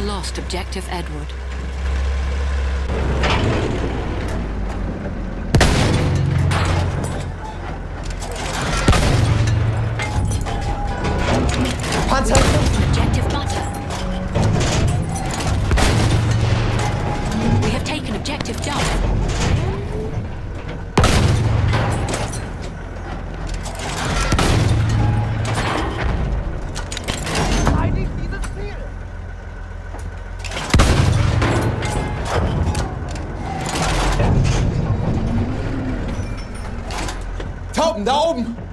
lost objective Edward. Panzer! Objective Butter. Tauben, da oben!